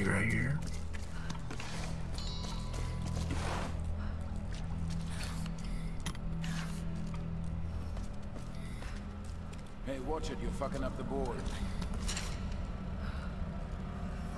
body right here. Hey, watch it, you're fucking up the board.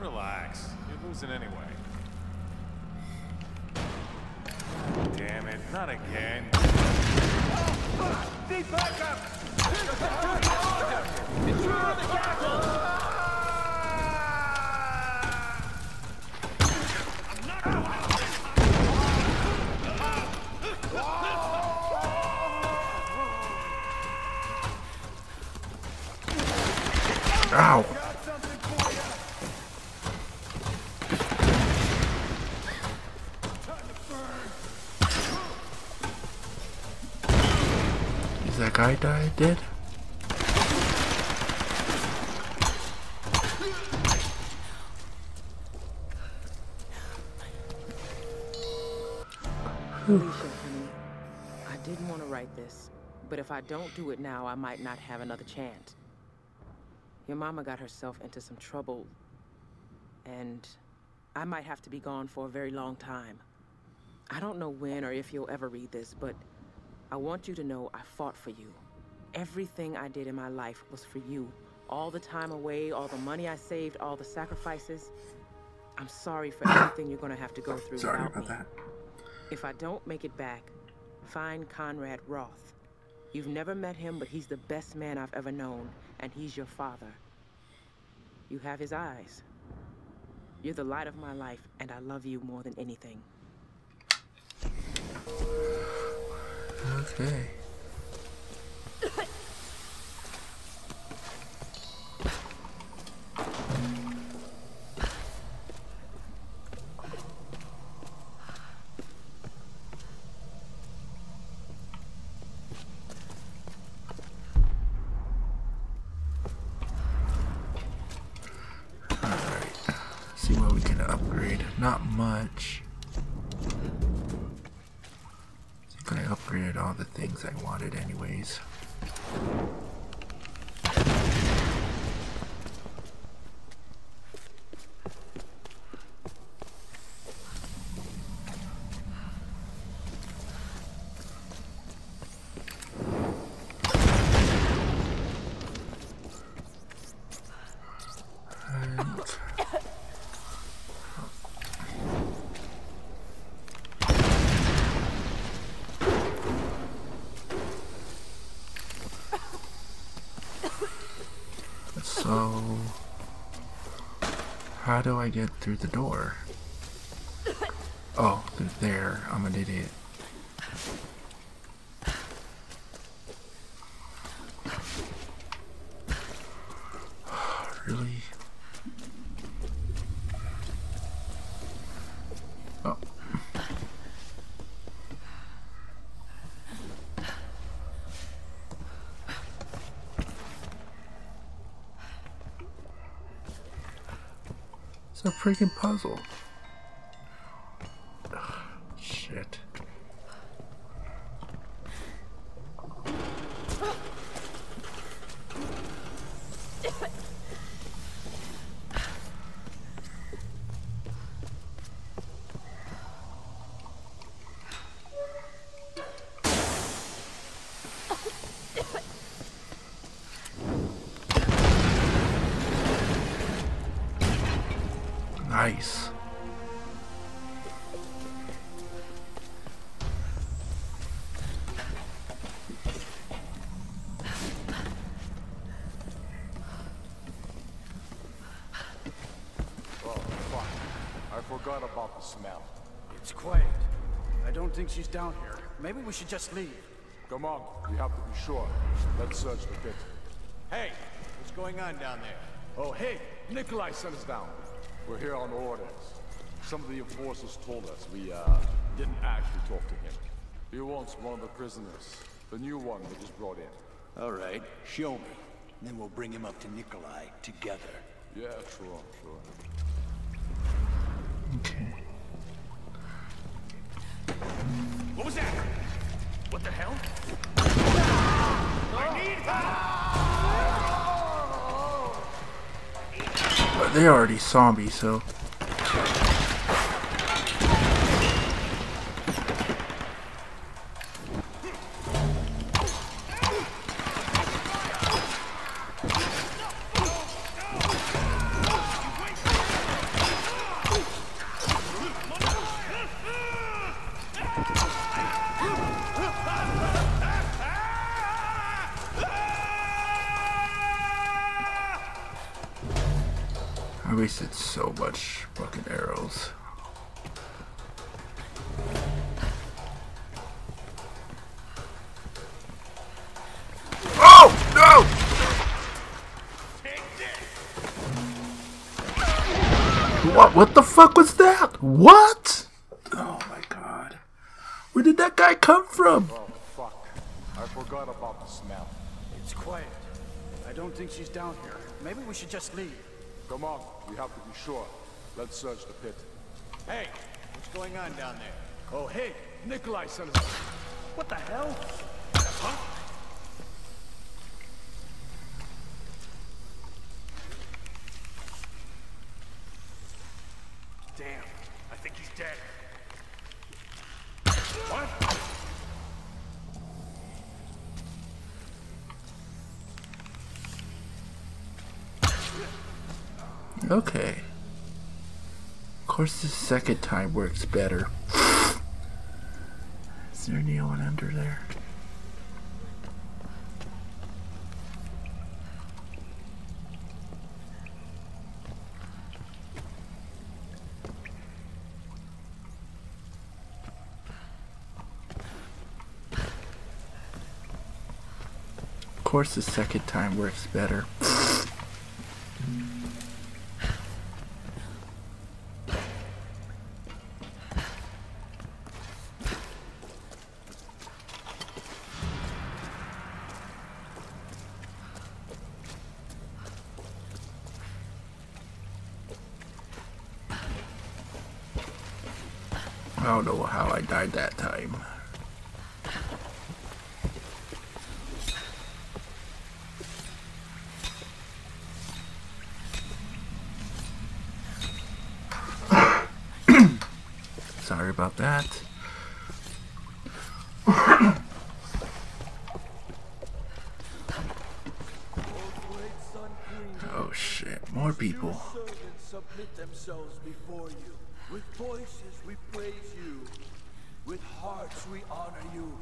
Relax. You're losing anyway. Damn it, not again. Need backup! Intruder on the castle! Ow! Is that guy died dead? I didn't want to write this, but if I don't do it now, I might not have another chance. Your mama got herself into some trouble, and I might have to be gone for a very long time. I don't know when or if you'll ever read this, but I want you to know I fought for you. Everything I did in my life was for you. All the time away, all the money I saved, all the sacrifices. I'm sorry for everything you're gonna have to go through Sorry without about me. that. If I don't make it back, find Conrad Roth. You've never met him, but he's the best man I've ever known, and he's your father. You have his eyes. You're the light of my life, and I love you more than anything. Okay. Can upgrade. Not much. I think I upgraded all the things I wanted anyways. And So, how do I get through the door? Oh, there. I'm an idiot. really? Oh. It's a freaking puzzle. Ugh, shit. Nice. Oh, fuck. I forgot about the smell. It's quiet. I don't think she's down here. Maybe we should just leave. Come on, we have to be sure. Let's search the pit. Hey, what's going on down there? Oh, hey, Nikolai sent us down. We're here on orders. Some of the enforcers told us we, uh, didn't actually talk to him. He wants one of the prisoners. The new one we just brought in. All right, show me. Then we'll bring him up to Nikolai together. Yeah, sure, sure. Okay. What was that? What the hell? I need help! They already me, so. I wasted so much fucking arrows. Oh no! What? What the fuck was that? What? Oh my god! Where did that guy come from? Oh, fuck. I forgot about the smell. It's quiet. I don't think she's down here. Maybe we should just leave. Come on, we have to be sure. Let's search the pit. Hey, what's going on down there? Oh, hey, Nikolai sent us. What the hell? Damn, Okay. Of course, the second time works better. Is there anyone under there? Of course, the second time works better. I don't know how I died that time. Sorry about that. Oh shit, more people. With voices we praise you. With hearts we honor you.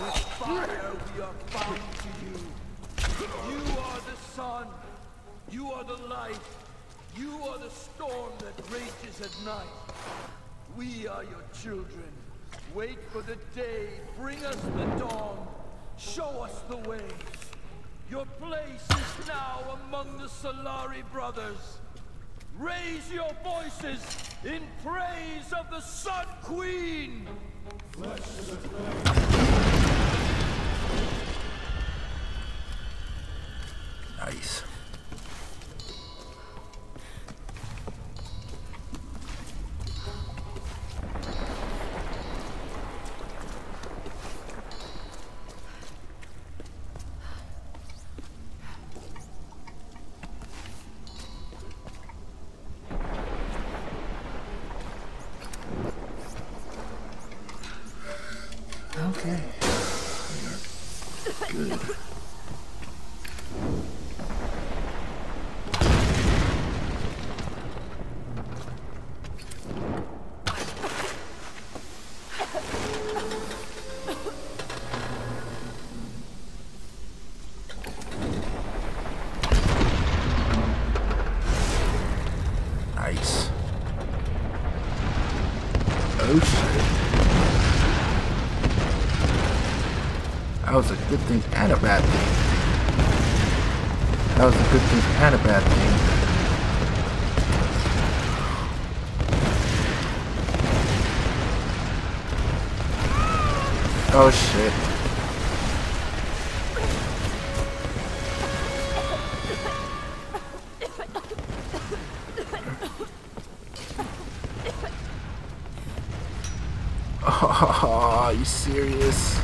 With fire we are bound to you. You are the sun. You are the light. You are the storm that rages at night. We are your children. Wait for the day. Bring us the dawn. Show us the way. Your place is now among the Solarii brothers. Raise your voices in praise of the Sun Queen! Nice. A good thing and a bad thing. That was a good thing and a bad thing. Oh shit. Oh, are you serious?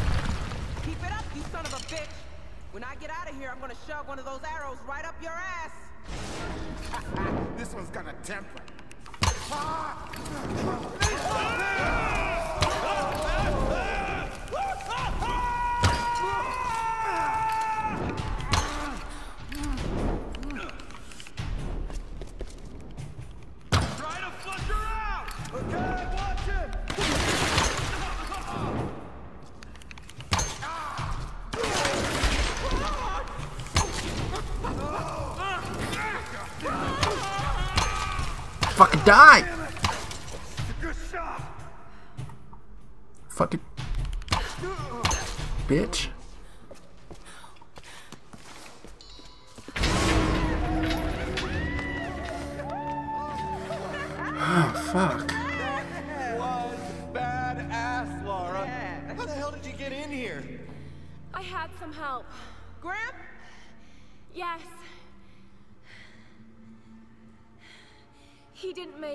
Keep it up, you son of a bitch! When I get out of here, I'm gonna shove one of those arrows right up your ass! This one's gonna temper. Try die! Fucking bitch.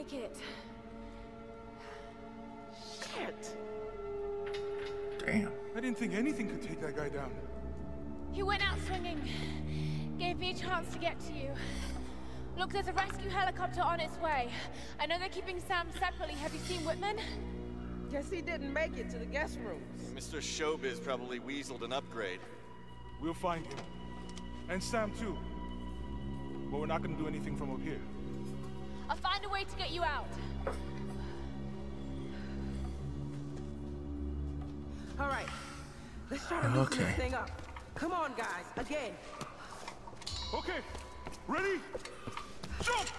Make it. Shit. Damn. I didn't think anything could take that guy down. He went out swinging. Gave me a chance to get to you. Look, there's a rescue helicopter on its way. I know they're keeping Sam separately. Have you seen Whitman? Guess he didn't make it to the guest rooms. Mr. Showbiz probably weaseled an upgrade. We'll find him. And Sam too. But we're not gonna do anything from up here. I'll find a way to get you out. All right. Let's try to loosen Okay. this thing up. Come on, guys. Again. Okay, ready? Jump!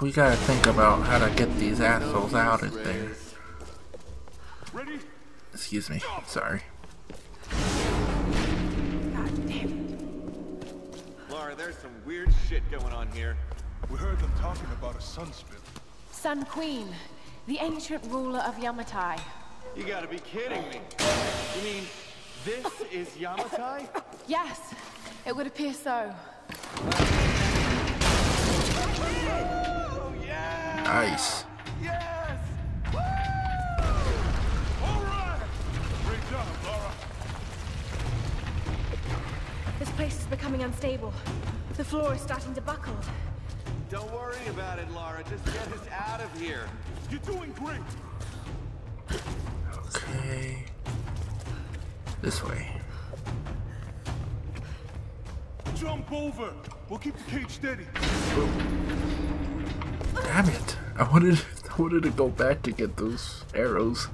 We gotta think about how to get these assholes out of there. Ready? Excuse me. Sorry. God damn it. Lara, there's some weird shit going on here. We heard them talking about a sunspit. Sun Queen, the ancient ruler of Yamatai. You gotta be kidding me. You mean this is Yamatai? Yes, it would appear so. Oh yeah! Nice. Yes! All right! Great job, Lara. This place is becoming unstable. The floor is starting to buckle. Don't worry about it, Lara. Just get us out of here. You're doing great. Okay. This way. Jump over. We'll keep the cage steady. Damn it. I wanted I wanted to go back to get those arrows.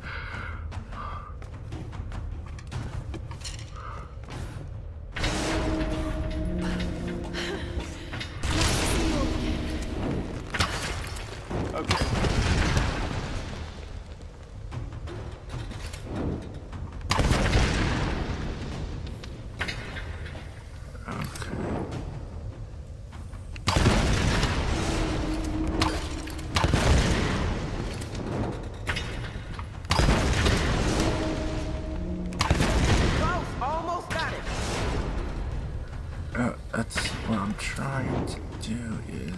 Trying to do is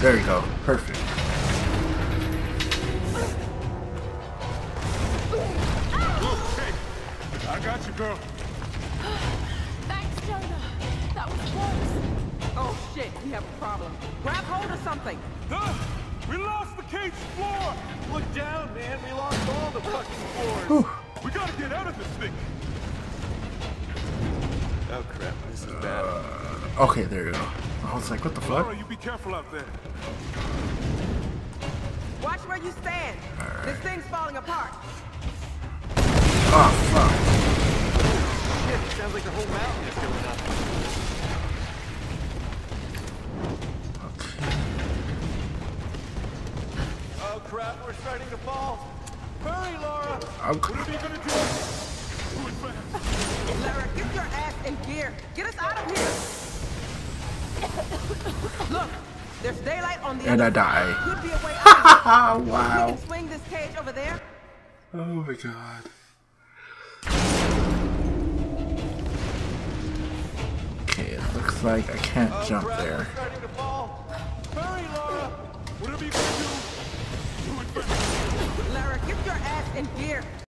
There you go. Perfect. Hey, I got you, girl. Thanks, Jonah. That was close. Oh shit, we have a problem. Grab hold of something. We lost the cage floor. Look down, man. We lost all the fucking floors. We gotta get out of this thing. Oh crap, this is bad. Okay, there you go. I was like, what the Lara, fuck? you be careful out there. Watch where you stand. This thing's falling apart. Oh fuck. Shit, it sounds like the whole mountain is going up. Oh crap, we're starting to fall. Hurry, Lara! I'm What are you gonna do? In gear. Get us out of here. Look, there's daylight on the And I die. Could be a way out. Ah, We wow. can swing this cage over there. Oh my god. Okay, it looks like I can't Oh jump crap, there. we're starting to fall. Hurry, Lara! Whatever you gonna do, do it fast. Lara, get your ass in gear.